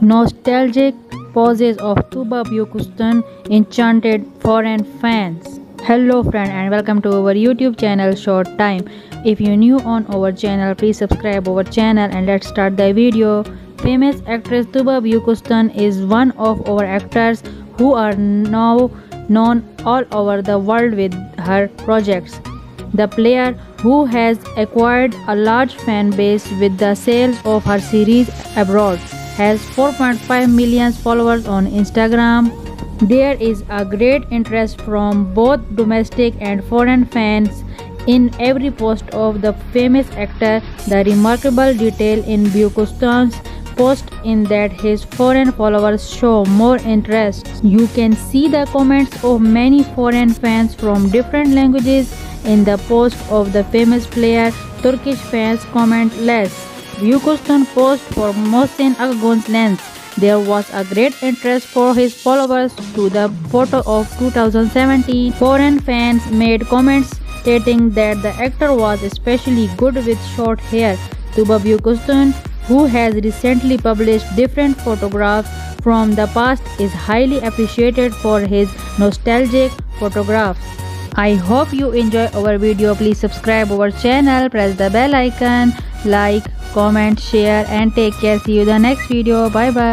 Nostalgic poses of Tuba Büyüküstün enchanted foreign fans. Hello friend and welcome to our YouTube channel Short Time. If you're new on our channel, please subscribe our channel and let's start the video. Famous actress Tuba Büyüküstün is one of our actors who are now known all over the world with her projects. The player who has acquired a large fan base with the sales of her series abroad has 4.5 million followers on Instagram. There is a great interest from both domestic and foreign fans in every post of the famous actor. The remarkable detail in Büyüküstün's post in that his foreign followers show more interest. You can see the comments of many foreign fans from different languages in the post of the famous player. Turkish fans comment less. Büyüküstün posed for Mohsen Akagun's lens. There was a great interest for his followers to the photo of 2017. Foreign fans made comments stating that the actor was especially good with short hair. Tuba Büyüküstün, who has recently published different photographs from the past, is highly appreciated for his nostalgic photographs. I hope you enjoy our video. Please subscribe our channel, press the bell icon, like, comment, share and take care. See you the next video. Bye bye.